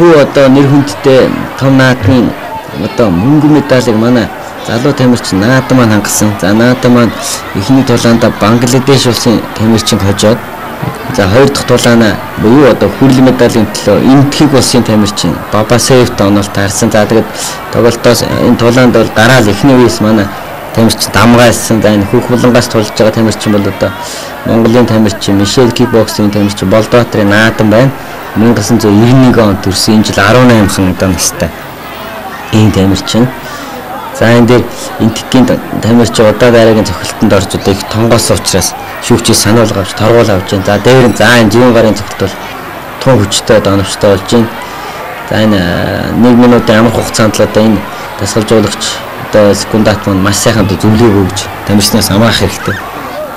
хүү одоо нэр хүндтэй том наадмын одоо мөнгө медалийг манай залуу тамирчин наадам маань хангасан. За наадам маань эхний тулаанда Бангладеш улсын тамирчин хожоод за хоёр дахь тулаана буюу одоо хүрэл медалийн төлөө Энтхийг улсын тамирчин Бабасеевт онол таарсан. За тэгээд тоглолтоос энэ тулаанд бол гараал эхний үеэс манай тамирчин дамгаалсан. За энэ хүүх булангаас тулж байгаа тамирчин бол одоо Монголын тамирчин Мишель кикбоксийн тамирчин Болдбаатарын наадам байна. 1991 онд төрсөн энэ жил 18 одоо настай. Ийм тамирчин. За энэ дээр энтгийн тамирчин удаа дараагийн цохилтонд орж их тонгоос учраас шүүгчийг санаул авч торгуул авч байна. За дээр нь за энэ живэн гарын цохилт бол тун хүчтэй оновчтой болж байна. За энэ 1 минутын амрах хугацаанд л одоо энэ дасгалжуулагч одоо секундат маань маш сайхан зөвлөг өгж тамирчнаас амгаах хэрэгтэй.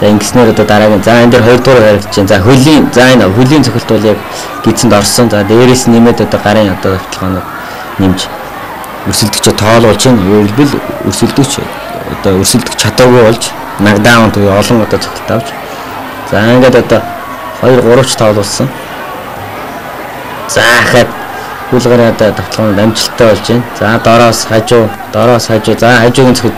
За ингэснээр одоо дараагийн за энэ дээр хоёр дахь харагдаж байна. За хөлийн за энэ хөлийн цохилт бол яг гидсэнд орсон. За дээрээс нэмээд одоо гарын одоо давталгаанууд нэмж өрсөлдөгчөө тоолуулж байна. Өөрөлдвөл өрсөлдөгч одоо өрсөлдөх чадаагүй болж нокдаун туй олон одоо цогт авч. За ингээд одоо 2 3 ч тоолуулсан. За хахад хулгарын одоо давталгаанд амжилттай болж байна. За дороос хажуу, дороос хажуу. За хажуугийн цогт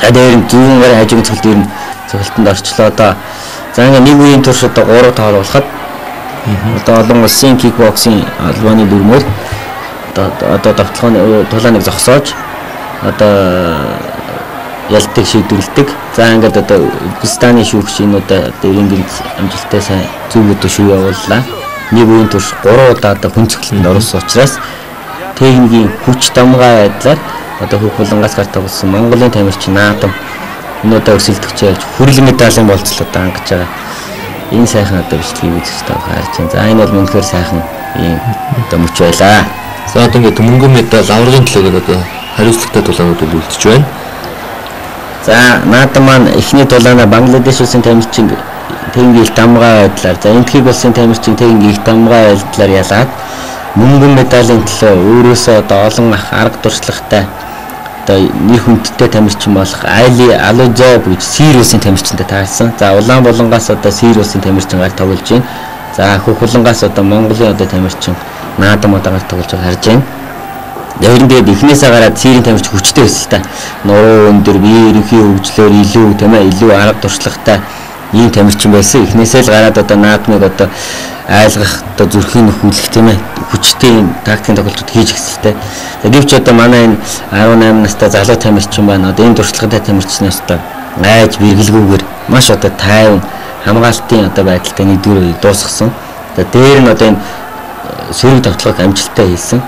за дээр нь зүүн гарын хажуугийн цогт ер нь цогтонд орчлоо одоо. За ингээд нэг үеийн турш одоо 3 тоолуулахад одоо олон улсын кикбоксing албаны дүрмээр одоо одоо давталгааны тулааныг зогсоож одоо ялдаг шийдвэрлэдэг. За ингээд одоо Узбекистаны шүүгчнүүд дэрэнгийн амжилттай сайн зөв өдөө шүү явууллаа. Нэг үеийн турш 3 удаа одоо хүн цэглэлд орсон учраас техникийн хүч дамгаа байдлаар одоо хөх булангаас гарт болсон Монголын тамирчин наадам энэ удаа өрсөлдөгч явж хүрэл медалийн болцол одоо ангаж байгаа. Энэ сайхан одоо бичлэгийг үзэж тав харж байна. За энэ бол үнэхээр сайхан ийм одоо мөч байлаа. За одоо ингээд мөнгө медаль аврагын төлөөр одоо хариуцлагатай тулаанууд үлдэж байна. За наадам маань эхний тулаана Бангладеш улсын тамирчин техникийн их дамгаа байдлаар за энтхийг улсын тамирчин техникийн их дамгаа байдлаар ялаад мөнгө медалийн төлөө өөрөөсөө одоо олон ах арга туршлагатай одоо нэр хүндтэй тамирчин болох Али Алузов гэж Сир улсын тамирчинтай таарсан. За улаан болонгоос одоо Сир улсын тамирчин гар тоглож байна. За хөх хулангаас одоо Монголын одоо тамирчин наадам удагаар тоглож байгааг харж байна. Өөрөнд тэгээд эхнээсээ гараад цэрийн тамирч хүчтэй байсан л та. Нуруу өндөр, бие ерөнхий хөгжлөөр илүү тийм ээ илүү арга туршлагатай ийм тамирчин байсан. Эхнээсээ л гараад одоо наадмыг одоо айлгах одоо зүрхийн нөхөөлөх тийм ээ хүчтэй юм тактикийн тоглолтууд хийж гисэлтэй. Гэвч одоо манай энэ 18 настай залуу тамирчин байна. Одоо энэ туршлагатай тамирчнаас одоо айж бэргэлгүйгээр маш одоо тайван хамгаалтын одоо байдалтай нэгдүгээр дуусгасан. Одоо дээр нь одоо энэ сөрөг давтлагыг амжилттай хийсэн.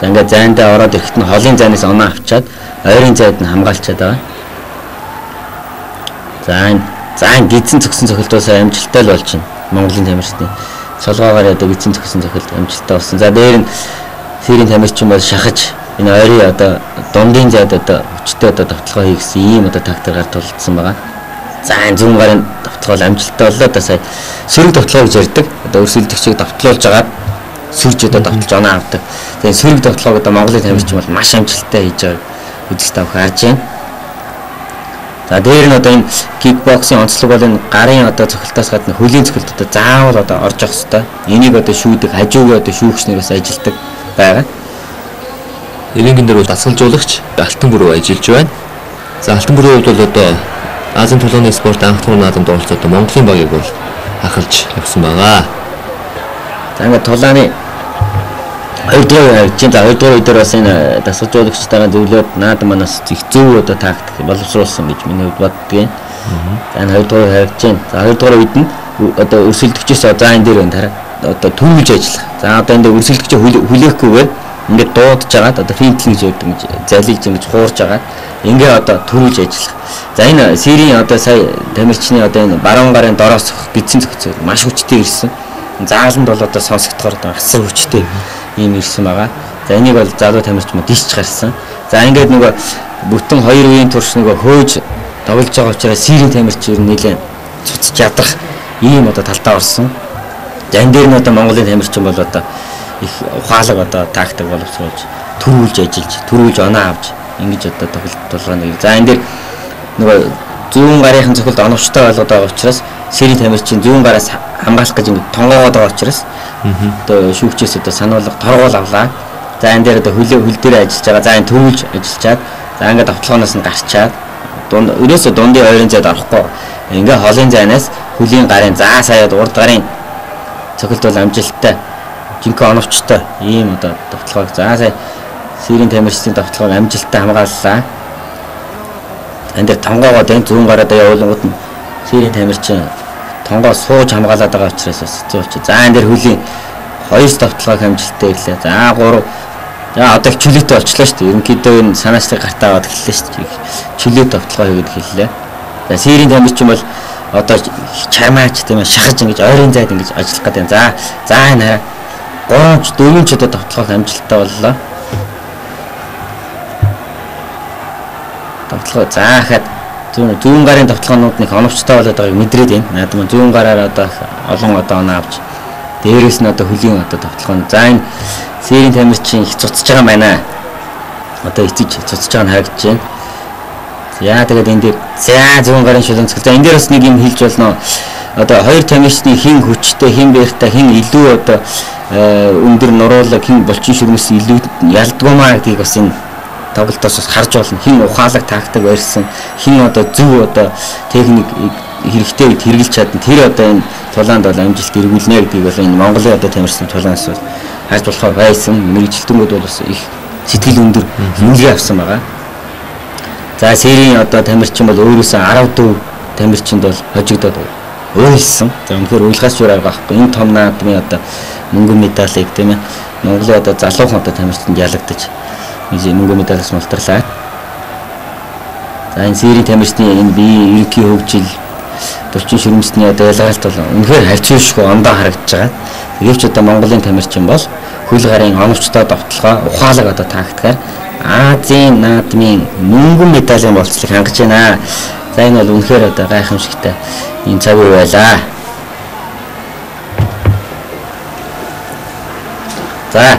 За ингээд зайндаа ороод ирэхэд нь холын зайнаас оноо авчаад ойрын зайд нь хамгаалчаад байгаа. За энэ за гидсэн цогсон цохилтоос амжилттай л болж байна. Монголын тамирчны солгоогоор одоо гидсэн цогсон цохилт амжилттай болсон. За дээр нь сэрийн тамирчин бол шахаж энэ ойрын одоо дундын зайд одоо хүчтэй одоо давталгаа хийгсэн ийм одоо тактикаар тулдсан байгаа. За энэ зүүн гарын давталгаа амжилттай боллоо одоо сая сөрөг давталгаа гэж ярьдаг. Одоо өрсөлдөгчийг давталуулж агаад сүрж одоо давталж оноо авдаг. Тэгээ сөрөг давталгааг одоо Монголын тамирчин бол маш амжилттай хийж байгааг үзэж тавх харж байна. За дээр нь одоо энэ кикбоксing онцлог бол энэ гарын одоо цохилтоос гадна хөлийн цохилт одоо заавал одоо орж явах хэрэгтэй. Энийг одоо шүүдэг хажуугийн одоо шүүгчнэрээс ажилдаг байгаа. Эвенгийн дээр бол дасгалжуулагч Алтан бүрөө ажиллаж байна. За Алтан бүрийн хувьд бол одоо Азийн тулааны спорт анх тур наадамд оролцоод Монголын багийг бол хахалж явсан байгаа. За ингээд тулааны хоёрдугаар чинь за хоёрдугаар үедэр бас энэ дасгалжуулагчтайгаа зөвлөд наадам манаас их зөв одоо тактик боловсруулсан гэж миний хувьд боддгийн. За энэ хоёрдугаар харагдаж байна. За хоёрдугаар үед нь одоо өрсөлдөгчөөс за энэ дээр байна тараа одоо төрүүлж ажиллах. За одоо энэ дээр өрсөлдөгчөө хүлээхгүйгээр ингээд дуудаж агаад одоо финтлэн гэж яддаг гэж залилж ингэж хуурж агаад ингээ одоо төрүүлж ажиллах. За энэ серийн одоо сая тамирчны одоо энэ баруун гарын дороос гидсэн зохицол маш хүчтэй ирсэн зааланд бол одоо сонсогдохоор асар хүчтэй юм ирсэн байгаа. За энийг бол залуу тамирч мод дисч гарсан. За ингээд нөгөө бүтэн хоёр үеийн турш нөгөө хөөж тоглож байгаа учраас сирийн тамирч ер нь нэлээд цуцж ядрах ийм одоо талтаа орсон. За энэ дээр нь одоо Монголын тамирчин бол одоо их ухаалаг одоо тактик боловсруулж төрүүлж ажиллаж, төрүүлж оноо авч ингэж одоо тоглолт тулгааныг. За энэ дээр нөгөө зүүн гарынхан цохилт оновчтой болгоод байгаа учраас сэрийн тамирчин зүүн гараас хамгаалах гэж ингэ тонгоогоод байгаа учраас одоо шүүгчээс одоо сануулга торгуул авлаа. За энэ дээр одоо хөлөө хөл дээр ажиллаж байгаа. За энэ төвлж ажиллачаад за ингээд автлогоноос нь гарчаад дунд ерөөсө дундын ойрын зайд орохгүй. Ингээ холын зайнаас хөлийн гарын заа саяад урд гарын цохилт бол амжилттай жинхэнэ оновчтой ийм одоо давталгааг за сая сэрийн тамирчдын давталгааг амжилттай хамгааллаа. Энд дээр тонгоогоод энэ зүүн гараад явуулгууд нь сэрийн тамирчин тонгоо сууж хамгаалаад байгаа учраас бас хэцүү болчих. За энэ дээр хөлийн хоёр давталгааг амжилттай ирлээ. За 3 За одоо их чөлөөтэй болчлаа шүү дээ. Ерөнхийдөө энэ санаачтай гартаа аваад эхэллээ шүү дээ. Чөлөө давталгаа хийгээд хэллээ. За сэрийн тамирчин бол одоо чамаач тийм шахаж ингэж ойрын зайд ингэж ажиллах гэдэг. За за энэ гооч дөрвөн ч одоо давталгааг амжилттай боллоо. Давталгаа заахад зүүн зүүн гарын давталгаанууд нэг оновчтой болоод байгааг мэдрээд байна. Наад маань зүүн гараар одоо олон одоо оноо авч дээрээс нь одоо хөлийн одоо давталгаан. За энэ сэрийн тамирчин их цуцж байгаа байна. Одоо эцэж цуцж байгаа нь харагдаж байна. Яа тэгээд энэ дээр за зүүн гарын шулуун цэгц. За энэ дээр бас нэг юм хэлж болно. Одоо хоёр тамирчны хин хүчтэй, хин баяртай, хин илүү одоо э, өндөр нуруулаг, хин булчин ширмэс илүү ялдгуумаа гэдгийг бас энэ тоглолтоос бас харж болно. Хин ухаалаг тактик барьсан, хин одоо зөв одоо техник хэрэгтэй үед хэрэгжилж чадна. Тэр одоо энэ тулаанд бол амжилт эргүүлнэ гэдгийг бол энэ Монголын одоо тамирчны тулаанаас бол хайж болохоор байсан. Мэргэжилтэнгүүд бол бас их сэтгэл өндөр хэмнэлгээ авсан байгаа. За серийн одоо тамирчин бол өөрөөсөө 14 тамирчинд бол хожигдоод уйлсан. За үнэхээр уйлгаас юу арга байхгүй. Энэ том наадмын одоо мөнгөн медалийг тийм ээ Монголын одоо залуухан одоо тамирчинд ялагдаж мөнгөн медалаас мултарлаа. За энэ серийн тамирчны энэ бие ерөнхий хөгжил булчин ширмэсний одоо ялгаалт бол үнэхээр хавчиушгүй ондоо харагдаж байгаа. Гэвч одоо Монголын тамирчин бол хөл гарын оновчтой давталгаа ухаалаг одоо тактикаар Азийн наадмын мөнгөн медалийн болцлыг хангаж байна. За энэ бол үнэхээр одоо гайхамшигтай энэ цаг үе байлаа. За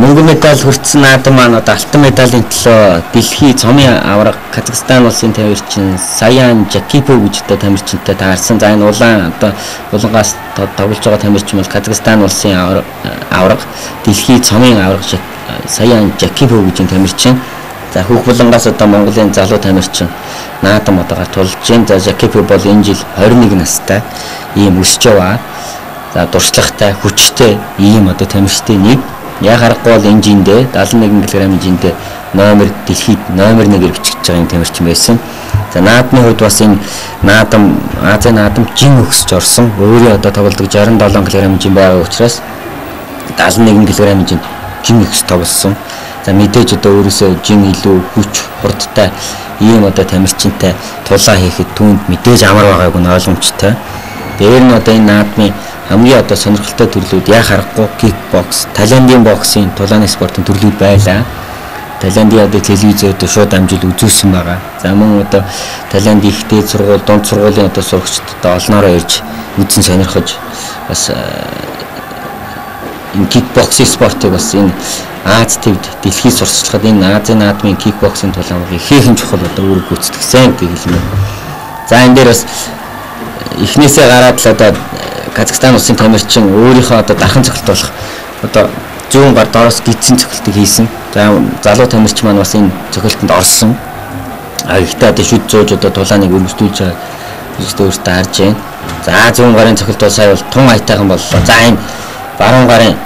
мөнгөн медаль хүртсэн наадам маань одоо алтан медалийн төлөө дэлхийн цомын авраг Казахстан улсын тамирчин Саян Жакипов гэж одоо тамирчинтай таарсан. За энэ улаан одоо улангаас тоглож байгаа тамирчин бол Казахстан улсын авраг дэлхийн цомын авраг Саян Жакипов гэж тамирчин. За хүүх булангаас одоо Монголын залуу тамирчин наадам одоо тулж जैन. За Жакипов бол энэ жил 21 настай ийм өсч яваа. За дуршлагтай, хүчтэй ийм одоо тамирчтай нэг Яг харахгүй бол энэ жиндээ 71 кг жиндээ номер дэлхийд номер 1-ээр бичиж байгаа юм тамирчин байсан. За наадмын хувьд бас энэ наадам Азийн наадам жин өсөж орсон. Өөрөө одоо тоглодог 67 кг жин байгаа учраас 71 кг жин жин өс тоглосон. За мэдээж одоо өөрөөсөө жин илүү хүч хурдтай ийм одоо тамирчинтай тулаа хийхэд түүнд мэдээж амар байгааг нь ойлгомжтой. Дээр нь одоо энэ наадмын хамгийн одоо сонирхолтой төрлүүд яа харахгүй кикбокс, талиандын боксын, тулааны спортын төрлүүд байлаа. Талиандын одоо телевизээр шууд амжилт үзүүлсэн байгаа. За мөн одоо талианд ихтэй сургууль, дунд сургуулийн одоо сурагчид одоо олноороо ирж үзэн сонирхож бас э, энэ кикбоксing спортыг бас энэ Аз төвд дэлхийд сурталчилахад энэ Азийн наадмын кикбоксинг тулаамыг ихээхэн чухал одоо үүрэг гүйцэтгэсэн гэж хэлмээр. За энэ дээр бас эхнээсээ гараад л одоо Казахстан улсын тамирчин өөрийнхөө одоо дархан цогцолт болох одоо зүүн гар доороос гидсэн цогцолтыг хийсэн. За залуу тамирчин маань бас энэ цогцолтод орсон. А ихтэй одоо шүд зөөж одоо тулааныг өргөжлүүлж байгаа зүйлстэй өөртөө харж байна. За зүүн гарын цогцолт бол сая бол тун аятайхан боллоо. За энэ баруун гарын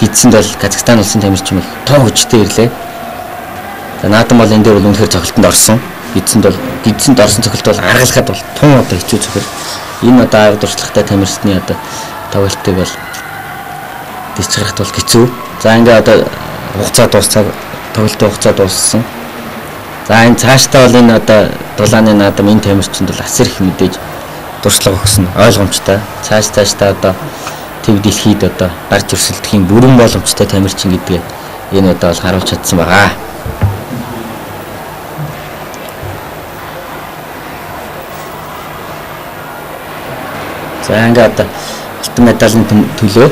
гидсэнд бол Казахстан улсын тамирчин бол тун хүчтэй ирлээ. За наадам бол энэ дээр бол үнэхээр цогцолтод орсон. Гидсэнд бол гидсэнд орсон цогцолт бол аргалахад бол тун одоо хэцүү цогцолт энэ одоо арга дуршлагтай тамирчны одоо тоглолтыг бол тийч гарахт бол хэцүү. За ингээ одоо хугацаа дуусцаа тоглолтын хугацаа дууссан. За энэ цаашдаа бол энэ одоо дулааны наадам энэ тамирчинд бол асар их мэдээж дуршлаг өгсөн ойлгомжтой. Цааш цаашдаа одоо төв дэлхийд одоо гарч өрсөлдөхийн бүрэн боломжтой тамирчин гэдгээ энэ одоо бол харуулж чадсан байгаа. За ингээд одоо алтан медалийн төлөө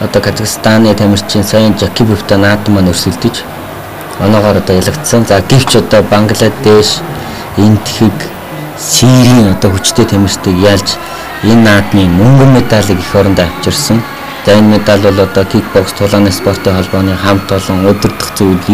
одоо Казахстаны тамирчин Саян Жакибовтай наадам маань өрсөлдөж оноогоор одоо ялагдсан. За гэвч одоо Бангладеш, Индхиг, Сирийн одоо хүчтэй тамирчдыг ялж энэ наадмын мөнгөн медалийг эх орондоо авчирсан. За энэ медаль бол одоо кикбокс тулааны спортын холбооны хамт олон удирдах зөвлөл